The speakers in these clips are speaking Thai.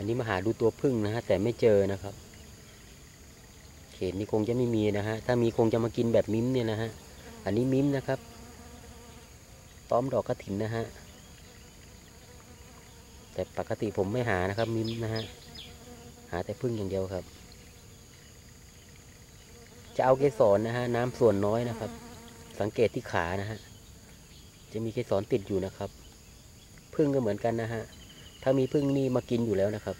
อันนี้มาหาดูตัวพึ่งนะฮะแต่ไม่เจอนะครับ เขตนี้คงจะไม่มีนะฮะถ้ามีคงจะมากินแบบมิ้มเนี่ยนะฮะอันนี้มิ้มนะครับต้อมดอกกระถินนะฮะแต่ปกติผมไม่หานะครับ มิ้มนะฮะหาแต่พึ่งอย่างเดียวครับ จะเอาเกสรนะฮะน้ำส่วนน้อยนะครับ สังเกตที่ขานะฮะจะมีเกสรติดอยู่นะครับ พึ่งก็เหมือนกันนะฮะ ถ้ามีพึ่งนี่มากินอยู่แล้วนะครับ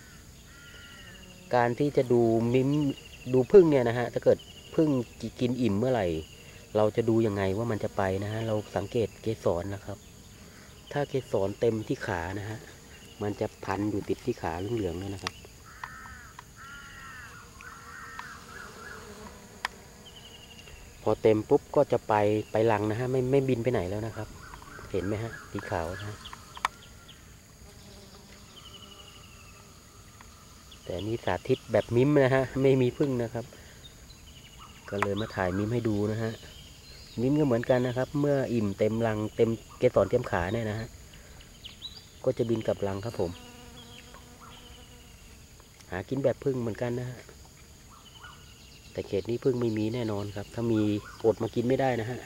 การที่จะดูมิมดูพึ่งเนี่ยนะฮะถ้าเกิดพึ่งกินอิ่มเมื่อไหร่ เราจะดูยังไงว่ามันจะไปนะฮะเราสังเกตเกสรนะครับ ถ้าเกสรเต็มที่ขานะฮะมันจะพันอยู่ติดที่ขาเหลืองๆเลยนะครับพอเต็มปุ๊บก็จะไปไปรังนะฮะไม่ไม่บินไปไหนแล้วนะครับ เห็นไหมฮะสีขาวนะฮะ แต่นี่สาธิตแบบมิมนะฮะ ไม่มีพึ่งนะครับ ก็เลยมาถ่ายมิมให้ดูนะฮะ มิมก็เหมือนกันนะครับ เมื่ออิ่มเต็มรังเต็มเกสรเต็มขาเนี่ยนะฮะ ก็จะบินกลับรังครับผม หากินแบบพึ่งเหมือนกันนะฮะ แต่เขตนี้พึ่งไม่มีแน่นอนครับ ถ้ามีอดมากินไม่ได้นะฮะ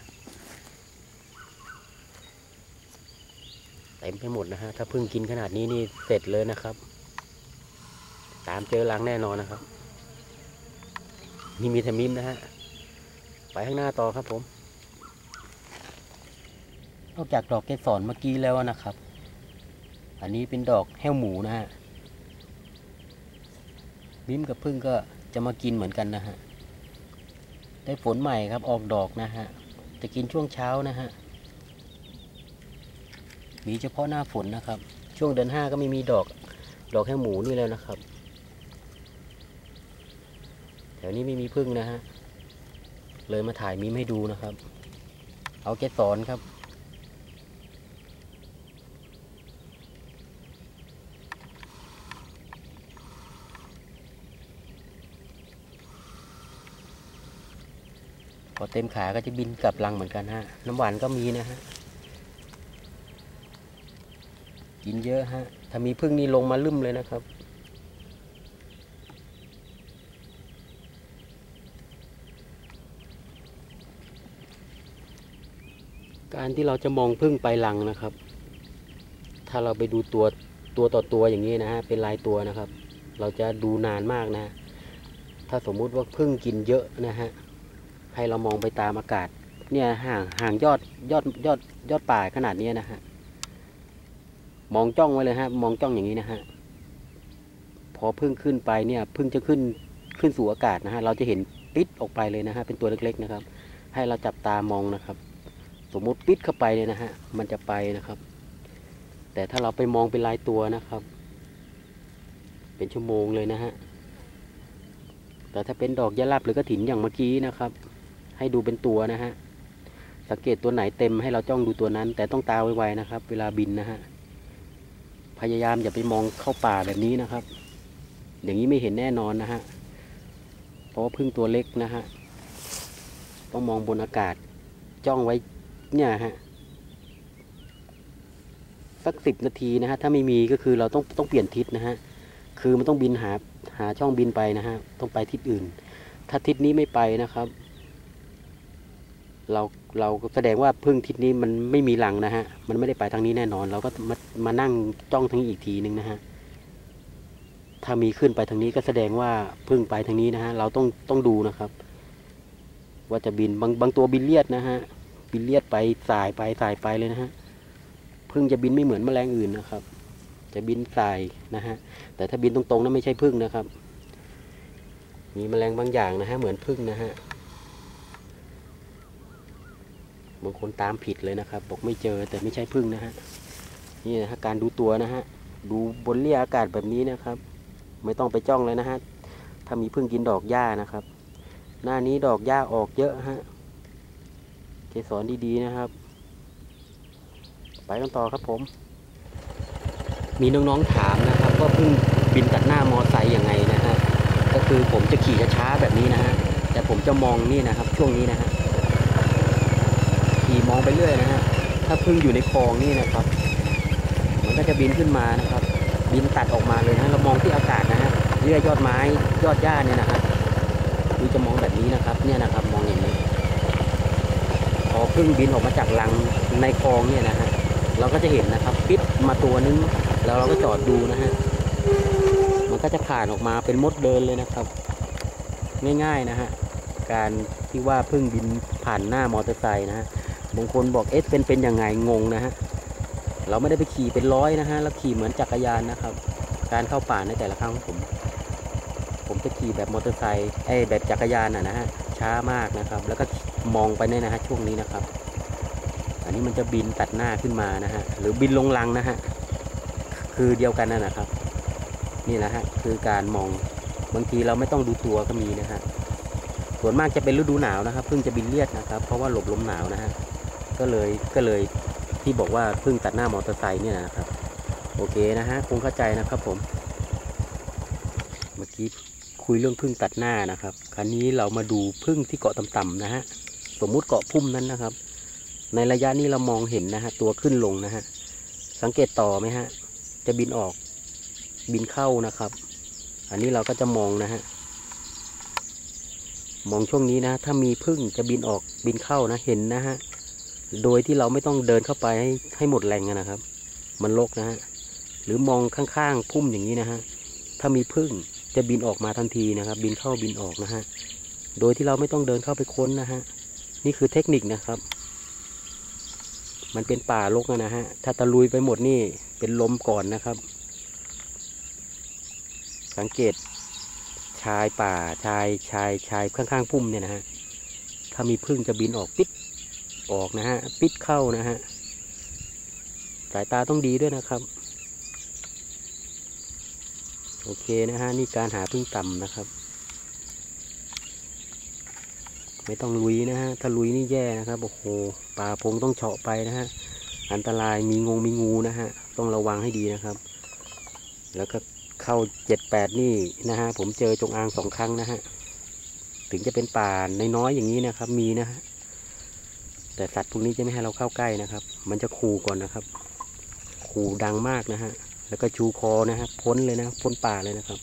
เต็มไปหมดนะฮะ ถ้าพึ่งกินขนาดนี้นี่เสร็จเลยนะครับ ตามเจอรังแน่นอนนะครับ นี่มีทมิมนะฮะ ไปข้างหน้าต่อครับผม นอกจากดอกเกสรเมื่อกี้แล้วนะครับ อันนี้เป็นดอกแห้วหมูนะฮะมิมกับพึ่งก็จะมากินเหมือนกันนะฮะ ได้ฝนใหม่ครับออกดอกนะฮะ จะกินช่วงเช้านะฮะ มีเฉพาะหน้าฝนนะครับ ช่วงเดือนห้าก็ไม่มีดอก ดอกแห้วหมูนี่แล้วนะครับ ถวนี้ไม่มีพึ่งนะฮะ เลยมาถ่ายมิมให้ดูนะครับ เอาเกสรครับ พอเต็มขาก็จะบินกลับรังเหมือนกันฮะ น้ำหวานก็มีนะฮะ กินเยอะฮะ ถ้ามีพึ่งนี่ลงมาลืมเลยนะครับ การที่เราจะมองพึ่งไปรังนะครับ ถ้าเราไปดูตัวตัวต่อตัวอย่างนี้นะฮะเป็นลายตัวนะครับ เราจะดูนานมากนะ ถ้าสมมุติว่าพึ่งกินเยอะนะฮะให้เรามองไปตามอากาศเนี่ยห่างห่างยอดยอดยอดยอดป่าขนาดนี้นะฮะมองจ้องไว้เลยฮะมองจ้องอย่างนี้นะฮะพอพึ่งขึ้นไปเนี่ยพึ่งจะขึ้นขึ้นสู่อากาศนะฮะเราจะเห็นปิดออกไปเลยนะฮะเป็นตัวเล็กๆนะครับ ให้เราจับตามองนะครับ สมมุติปิดเข้าไปเนี่ยนะฮะมันจะไปนะครับ แต่ถ้าเราไปมองเป็นลายตัวนะครับ เป็นชั่วโมงเลยนะฮะแต่ถ้าเป็นดอกยะลับหรือกระถินอย่างเมื่อกี้นะครับ ให้ดูเป็นตัวนะฮะสังเกตตัวไหนเต็มให้เราจ้องดูตัวนั้น แต่ต้องตาไวๆนะครับ เวลาบินนะฮะพยายามอย่าไปมองเข้าป่าแบบนี้นะครับ อย่างนี้ไม่เห็นแน่นอนนะฮะเพราะว่าพึ่งตัวเล็กนะฮะต้องมองบนอากาศจ้องไว้ เนี่ยฮะสักสิบนาทีนะฮะถ้าไม่มีก็คือเราต้องต้องเปลี่ยนทิศนะฮะคือมันต้องบินหาหาช่องบินไปนะฮะต้องไปทิศอื่น ถ้าทิศนี้ไม่ไปนะครับ เราเราแสดงว่าพึ่งทิศนี้มันไม่มีรังนะฮะมันไม่ได้ไปทางนี้แน่นอน เราก็มามานั่งจ้องทางนี้อีกทีนึงนะฮะถ้ามีขึ้นไปทางนี้ก็แสดงว่าพึ่งไปทางนี้นะฮะเราต้องต้องดูนะครับ ว่าจะบินบางบางตัวบินเลียดนะฮะ บินเลียดไปสายไปสายไปเลยนะฮะพึ่งจะบินไม่เหมือนแมลงอื่นนะครับ จะบินสายนะฮะแต่ถ้าบินตรงๆนั้นไม่ใช่พึ่งนะครับ มีแมลงบางอย่างนะฮะเหมือนพึ่งนะฮะบางคนตามผิดเลยนะครับบอกไม่เจอแต่ไม่ใช่พึ่งนะฮะนี่นะฮะการดูตัวนะฮะดูบนเรียอากาศแบบนี้นะครับ ไม่ต้องไปจ้องเลยนะฮะถ้ามีพึ่งกินดอกหญ้านะครับ หน้านี้ดอกหญ้าออกเยอะฮะ เกสรดีๆนะครับ ไปกันต่อครับผม มีน้องๆถามนะครับว่าพึ่งบินตัดหน้ามอไซค์ยังไงนะฮะก็คือผมจะขี่ช้าๆแบบนี้นะฮะแต่ผมจะมองนี่นะครับ ช่วงนี้นะฮะขี่มองไปเรื่อยนะฮะถ้าพึ่งอยู่ในคลองนี่นะครับ มันก็จะบินขึ้นมานะครับ บินตัดออกมาเลยนะเรามองที่อากาศนะฮะเยื่อยอดไม้ยอดหญ้าเนี่ยนะฮะดูจะมองแบบนี้นะครับ เนี่ยนะครับ มองอย่างนี้ พอพึ่งบินออกมาจากรังในคลองเนี่ยนะฮะเราก็จะเห็นนะครับปิดมาตัวนึงแล้วเราก็จอดดูนะฮะมันก็จะผ่านออกมาเป็นมดเดินเลยนะครับ ง่ายๆนะฮะการที่ว่าเพึ่งบินผ่านหน้ามอเตอร์ไซค์นะฮะบางคนบอกเอ๊ะเป็นเป็นยังไงงงนะฮะเราไม่ได้ไปขี่เป็นร้อยนะฮะแล้วขี่เหมือนจักรยานนะครับ การเข้าป่าในแต่ละครั้งผม ผมจะขี่แบบมอเตอร์ไซค์ไอ้แบบจักรยานอะนะฮะช้ามากนะครับ แล้วก็ มองไปเนี่ยนะฮะช่วงนี้นะครับ อันนี้มันจะบินตัดหน้าขึ้นมานะฮะหรือบินลงรังนะฮะคือเดียวกันนั่นนะครับ นี่นะฮะคือการมองบางทีเราไม่ต้องดูตัวก็มีนะฮะส่วนมากจะเป็นฤดูหนาวนะครับเพิ่งจะบินเลียดนะครับ เพราะว่าหลบลมหนาวนะฮะก็เลยก็เลยที่บอกว่าเพิ่งตัดหน้ามอเตอร์ไซค์เนี่ยนะครับ โอเคนะฮะคงเข้าใจนะครับผม เมื่อกี้คุยเรื่องพึ่งตัดหน้านะครับ คราวนี้เรามาดูพึ่งที่เกาะต่ำๆนะฮะ สมมุติเกาะพุ่มนั้นนะครับ ในระยะนี้เรามองเห็นนะฮะตัวขึ้นลงนะฮะสังเกตต่อไหมฮะ จะบินออกบินเข้านะครับ อันนี้เราก็จะมองนะฮะมองช่วงนี้นะ ถ้ามีพึ่งจะบินออกบินเข้านะเห็นนะฮะโดยที่เราไม่ต้องเดินเข้าไปให้ให้หมดแรงนะครับ มันลกนะฮะหรือมองข้างๆพุ่มอย่างนี้นะฮะถ้ามีพึ่งจะบินออกมาทันทีนะครับ บินเข้าบินออกนะฮะโดยที่เราไม่ต้องเดินเข้าไปค้นนะฮะ นี่คือเทคนิคนะครับ มันเป็นป่ารกนะฮะ ถ้าตะลุยไปหมดนี่เป็นลมก่อนนะครับ สังเกตชายป่าชายชายชายข้างๆพุ่มเนี่ยนะฮะ ถ้ามีพึ่งจะบินออกปิดออกนะฮะ ปิดเข้านะฮะ สายตาต้องดีด้วยนะครับ โอเคนะฮะ นี่การหาพึ่งต่ำนะครับ ไม่ต้องลุยนะฮะ ถ้าลุยนี่แย่นะครับ โอ้โห ป่าพงต้องเฉาะไปนะฮะ อันตรายมีงงมีงูนะฮะ ต้องระวังให้ดีนะครับ แล้วก็เข้าเจ็ดแปดนี่นะฮะ ผมเจอจงอางสองครั้งนะฮะ ถึงจะเป็นป่าน้อยๆอย่างนี้นะครับ มีนะฮะ แต่สัตว์พวกนี้จะไม่ให้เราเข้าใกล้นะครับ มันจะขู่ก่อนนะครับ ขู่ดังมากนะฮะ แล้วก็ชูคอนะฮะ พ้นเลยนะ พ้นป่าเลยนะครับ